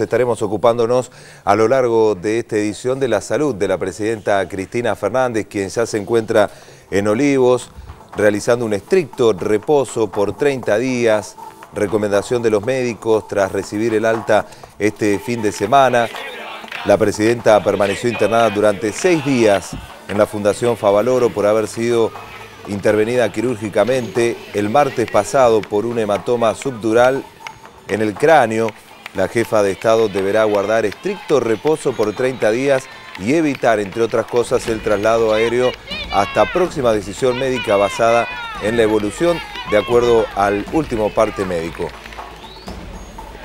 Estaremos ocupándonos a lo largo de esta edición de la salud de la presidenta Cristina Fernández, quien ya se encuentra en Olivos, realizando un estricto reposo por 30 días, recomendación de los médicos tras recibir el alta este fin de semana. La presidenta permaneció internada durante seis días en la Fundación Favaloro por haber sido intervenida quirúrgicamente el martes pasado por un hematoma subdural en el cráneo la jefa de Estado deberá guardar estricto reposo por 30 días y evitar, entre otras cosas, el traslado aéreo hasta próxima decisión médica basada en la evolución de acuerdo al último parte médico.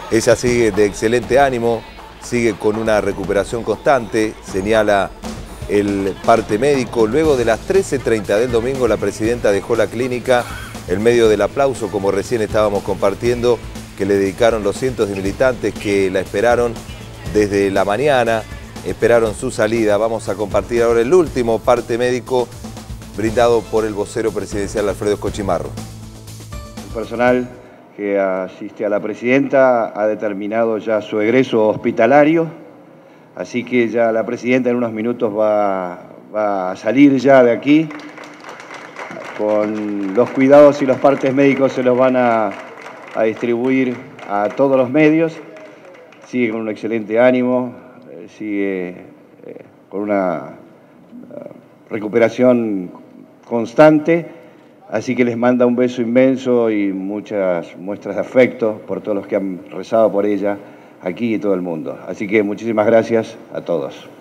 Ella sigue de excelente ánimo, sigue con una recuperación constante, señala el parte médico. Luego de las 13.30 del domingo, la presidenta dejó la clínica en medio del aplauso, como recién estábamos compartiendo, que le dedicaron los cientos de militantes que la esperaron desde la mañana, esperaron su salida. Vamos a compartir ahora el último parte médico brindado por el vocero presidencial Alfredo Cochimarro. El personal que asiste a la presidenta ha determinado ya su egreso hospitalario, así que ya la presidenta en unos minutos va, va a salir ya de aquí. Con los cuidados y los partes médicos se los van a a distribuir a todos los medios. Sigue con un excelente ánimo, eh, sigue eh, con una eh, recuperación constante, así que les manda un beso inmenso y muchas muestras de afecto por todos los que han rezado por ella aquí y todo el mundo. Así que muchísimas gracias a todos.